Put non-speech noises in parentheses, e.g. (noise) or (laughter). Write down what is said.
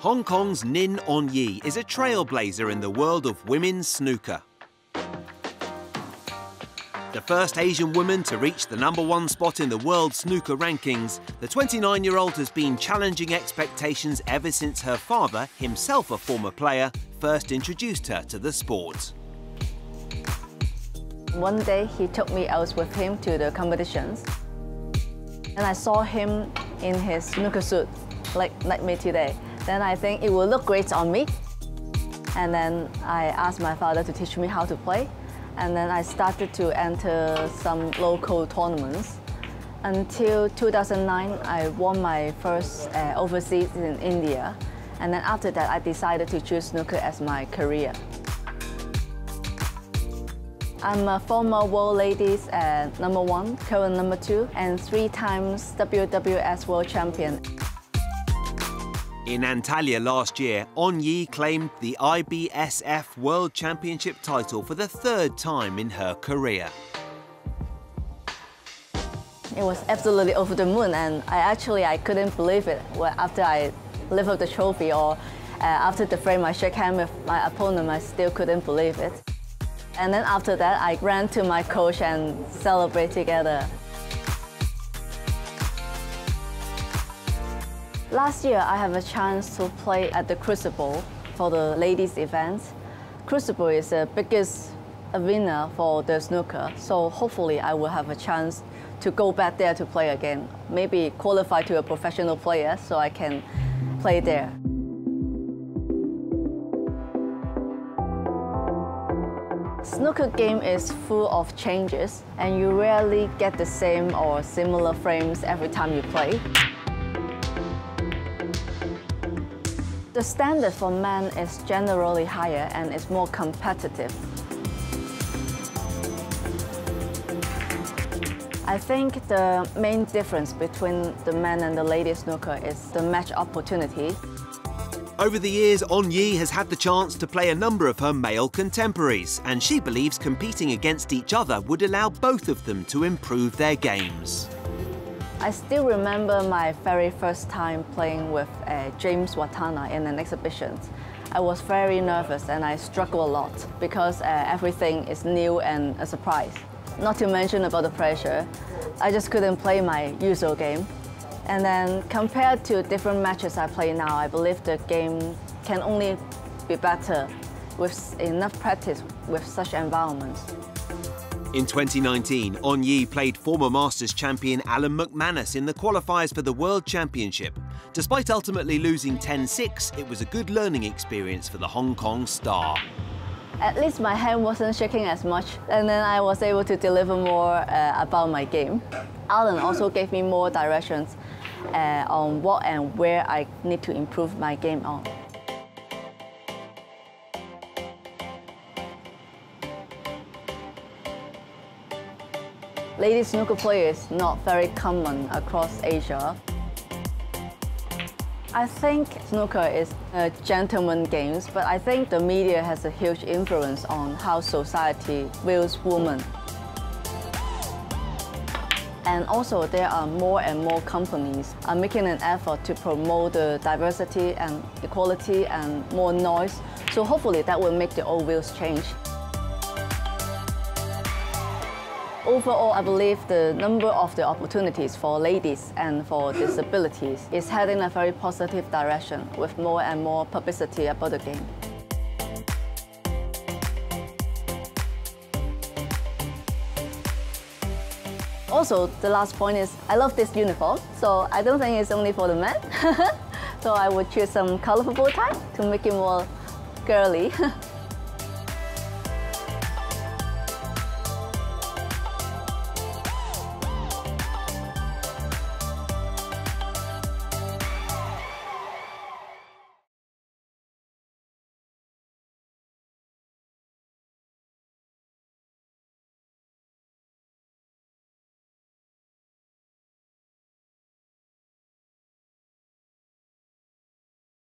Hong Kong's Ng On-yee is a trailblazer in the world of women's snooker. The first Asian woman to reach the number one spot in the world snooker rankings, the 29 year old has been challenging expectations ever since her father, himself a former player, first introduced her to the sport. One day he took me out with him to the competitions and I saw him in his snooker suit, like, like me today. Then I think it will look great on me. And then I asked my father to teach me how to play. And then I started to enter some local tournaments. Until 2009, I won my first uh, overseas in India. And then after that, I decided to choose snooker as my career. I'm a former World Ladies uh, number one, current number two, and three times WWS World Champion. In Antalya last year, On-yee claimed the IBSF World Championship title for the third time in her career. It was absolutely over the moon, and I actually I couldn't believe it after I lifted the trophy or uh, after the frame I shook hands with my opponent, I still couldn't believe it. And then after that, I ran to my coach and celebrate together. Last year, I have a chance to play at the Crucible for the ladies event. Crucible is the biggest arena for the snooker, so hopefully I will have a chance to go back there to play again. Maybe qualify to a professional player so I can play there. Snooker game is full of changes and you rarely get the same or similar frames every time you play. The standard for men is generally higher and is more competitive. I think the main difference between the men and the ladies snooker is the match opportunity. Over the years, On-yee has had the chance to play a number of her male contemporaries, and she believes competing against each other would allow both of them to improve their games. I still remember my very first time playing with uh, James Wattana in an exhibition. I was very nervous and I struggled a lot because uh, everything is new and a surprise. Not to mention about the pressure, I just couldn't play my usual game. And then compared to different matches I play now, I believe the game can only be better with enough practice with such environments. In 2019, On-yee played former Masters champion Alan McManus in the qualifiers for the World Championship. Despite ultimately losing 10-6, it was a good learning experience for the Hong Kong star. At least my hand wasn't shaking as much, and then I was able to deliver more uh, about my game. Alan also gave me more directions uh, on what and where I need to improve my game on. Ladies snooker play is not very common across Asia. I think snooker is a gentleman game, but I think the media has a huge influence on how society views women. And also there are more and more companies are making an effort to promote the diversity and equality and more noise. So hopefully that will make the old wheels change. Overall, I believe the number of the opportunities for ladies and for (gasps) disabilities is heading a very positive direction with more and more publicity about the game. Also, the last point is I love this uniform, so I don't think it's only for the men. (laughs) so I would choose some colorful tie to make it more girly. (laughs)